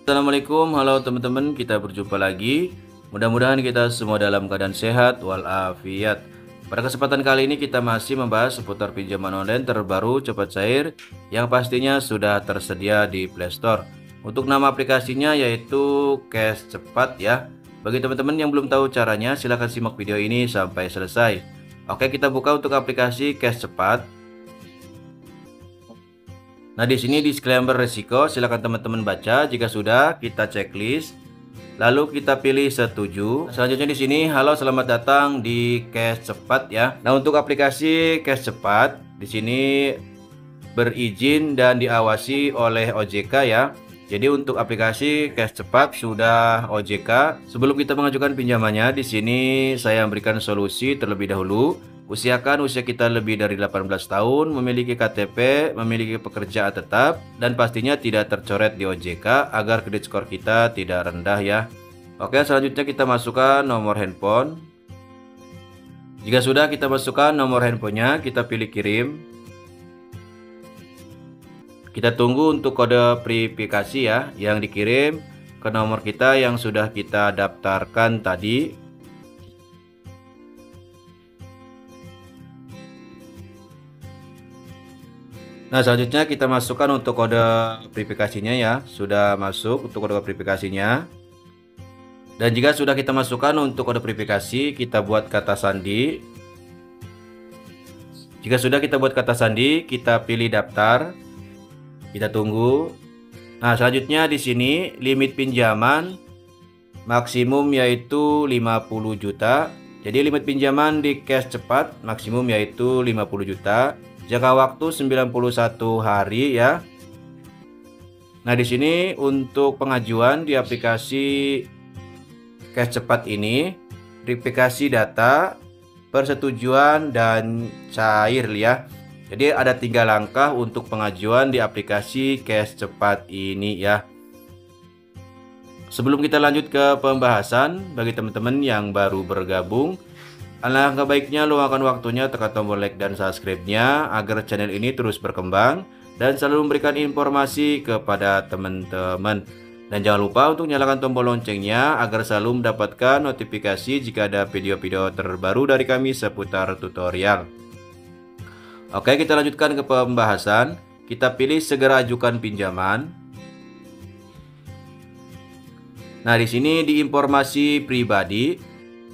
Assalamualaikum, halo teman-teman, kita berjumpa lagi. Mudah-mudahan kita semua dalam keadaan sehat walafiat. Pada kesempatan kali ini kita masih membahas seputar pinjaman online terbaru cepat cair yang pastinya sudah tersedia di Play Store. Untuk nama aplikasinya yaitu Cash Cepat ya. Bagi teman-teman yang belum tahu caranya, silahkan simak video ini sampai selesai. Oke, kita buka untuk aplikasi Cash Cepat. Nah, di sini disclaimer resiko, silakan teman-teman baca. Jika sudah, kita checklist. Lalu kita pilih setuju. Selanjutnya di sini, halo selamat datang di Cash Cepat ya. Nah, untuk aplikasi Cash Cepat di sini berizin dan diawasi oleh OJK ya. Jadi untuk aplikasi Cash Cepat sudah OJK. Sebelum kita mengajukan pinjamannya, di sini saya memberikan solusi terlebih dahulu Usiakan usia kita lebih dari 18 tahun, memiliki KTP, memiliki pekerjaan tetap, dan pastinya tidak tercoret di OJK agar kredit skor kita tidak rendah ya. Oke, selanjutnya kita masukkan nomor handphone. Jika sudah kita masukkan nomor handphonenya, kita pilih kirim. Kita tunggu untuk kode verifikasi ya, yang dikirim ke nomor kita yang sudah kita daftarkan tadi. Nah selanjutnya kita masukkan untuk kode verifikasinya ya. Sudah masuk untuk kode verifikasinya. Dan jika sudah kita masukkan untuk kode verifikasi Kita buat kata sandi. Jika sudah kita buat kata sandi Kita pilih daftar. Kita tunggu. Nah selanjutnya di sini limit pinjaman Maksimum yaitu 50 juta. Jadi limit pinjaman di cash cepat maksimum yaitu 50 juta Jangka waktu 91 hari ya. Nah, di sini untuk pengajuan di aplikasi Cash Cepat ini, verifikasi data, persetujuan dan cair ya. Jadi ada tiga langkah untuk pengajuan di aplikasi Cash Cepat ini ya. Sebelum kita lanjut ke pembahasan, bagi teman-teman yang baru bergabung, Alangkah baiknya luangkan waktunya tekan tombol like dan subscribe-nya agar channel ini terus berkembang dan selalu memberikan informasi kepada teman-teman. Dan jangan lupa untuk nyalakan tombol loncengnya agar selalu mendapatkan notifikasi jika ada video-video terbaru dari kami seputar tutorial. Oke, kita lanjutkan ke pembahasan. Kita pilih segera ajukan pinjaman. Nah, di sini di informasi pribadi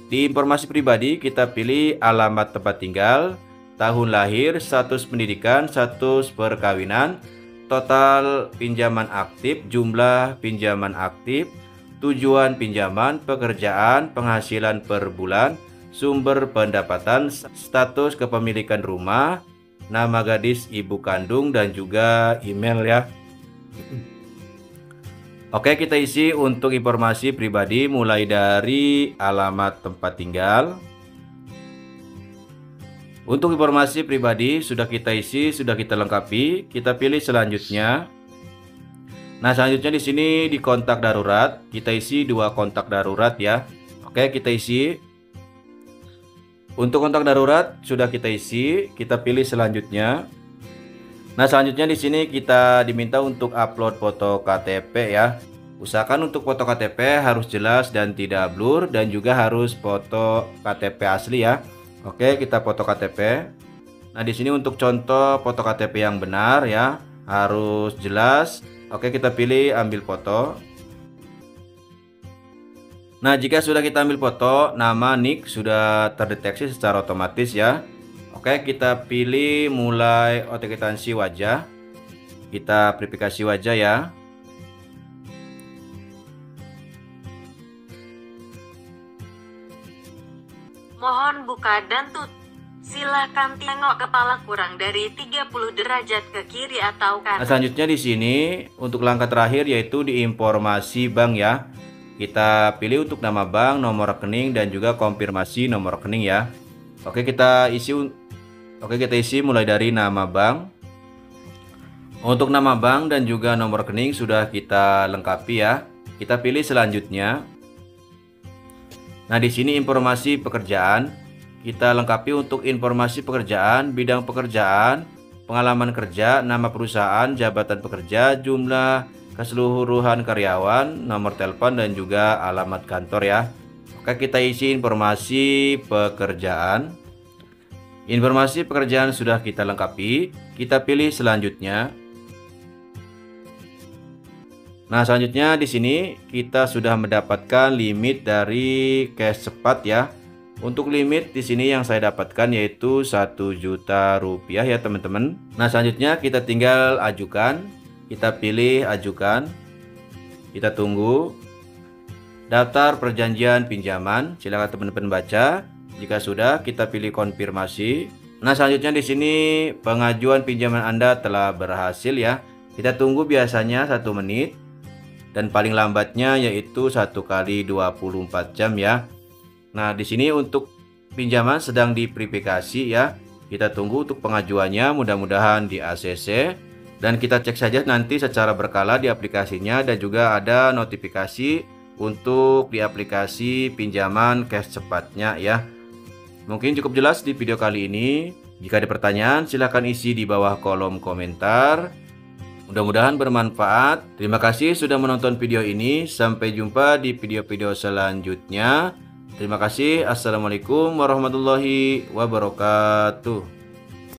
di informasi pribadi kita pilih alamat tempat tinggal, tahun lahir, status pendidikan, status perkawinan, total pinjaman aktif, jumlah pinjaman aktif, tujuan pinjaman, pekerjaan, penghasilan per bulan, sumber pendapatan, status kepemilikan rumah, nama gadis ibu kandung dan juga email ya. Oke, kita isi untuk informasi pribadi mulai dari alamat tempat tinggal. Untuk informasi pribadi sudah kita isi, sudah kita lengkapi. Kita pilih selanjutnya. Nah, selanjutnya di sini di kontak darurat, kita isi dua kontak darurat ya. Oke, kita isi. Untuk kontak darurat sudah kita isi, kita pilih selanjutnya. Nah, selanjutnya di sini kita diminta untuk upload foto KTP ya. Usahakan untuk foto KTP harus jelas dan tidak blur dan juga harus foto KTP asli ya. Oke, kita foto KTP. Nah, di sini untuk contoh foto KTP yang benar ya, harus jelas. Oke, kita pilih ambil foto. Nah, jika sudah kita ambil foto, nama nick sudah terdeteksi secara otomatis ya. Oke, kita pilih mulai otentikasi wajah. Kita verifikasi wajah ya. Mohon buka dan tut. Silahkan tengok kepala kurang dari 30 derajat ke kiri atau kanan. Nah, selanjutnya di sini untuk langkah terakhir yaitu di informasi bank ya. Kita pilih untuk nama bank, nomor rekening dan juga konfirmasi nomor rekening ya. Oke, kita isi Oke, kita isi mulai dari nama bank. Untuk nama bank dan juga nomor rekening sudah kita lengkapi ya. Kita pilih selanjutnya. Nah, di sini informasi pekerjaan. Kita lengkapi untuk informasi pekerjaan, bidang pekerjaan, pengalaman kerja, nama perusahaan, jabatan pekerja, jumlah keseluruhan karyawan, nomor telepon dan juga alamat kantor ya. Oke, kita isi informasi pekerjaan. Informasi pekerjaan sudah kita lengkapi. Kita pilih selanjutnya. Nah, selanjutnya di sini kita sudah mendapatkan limit dari cash cepat ya. Untuk limit di sini yang saya dapatkan yaitu 1 juta rupiah ya teman-teman. Nah, selanjutnya kita tinggal ajukan. Kita pilih ajukan. Kita tunggu. Daftar perjanjian pinjaman. Silakan teman-teman baca. Jika sudah, kita pilih konfirmasi. Nah, selanjutnya di sini pengajuan pinjaman Anda telah berhasil ya. Kita tunggu biasanya satu menit dan paling lambatnya yaitu satu kali 24 jam ya. Nah, di sini untuk pinjaman sedang diverifikasi ya. Kita tunggu untuk pengajuannya mudah-mudahan di ACC dan kita cek saja nanti secara berkala di aplikasinya dan juga ada notifikasi untuk di aplikasi pinjaman cash cepatnya ya. Mungkin cukup jelas di video kali ini. Jika ada pertanyaan silahkan isi di bawah kolom komentar. Mudah-mudahan bermanfaat. Terima kasih sudah menonton video ini. Sampai jumpa di video-video selanjutnya. Terima kasih. Assalamualaikum warahmatullahi wabarakatuh.